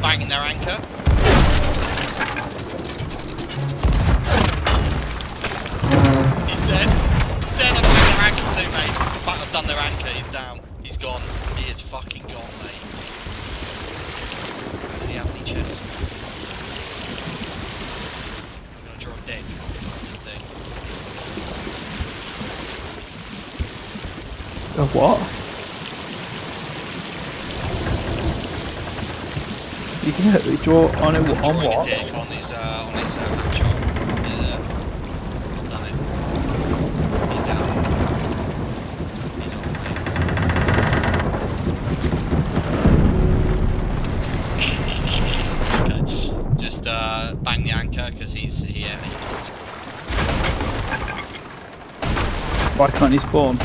banging their anchor. He's dead. He's dead. I've banged their anchor too, mate. In I've done their anchor. He's down. He's gone. He is fucking gone, mate. Did he have any chests? I'm gonna draw a. Thing. A what? You can hit- draw on it on what? dick on his, uh, on his, uh, matchup. Yeah. Done it. He's down. He's on me. Okay. Just, uh, bang the anchor, because he's here. Why can't he spawn?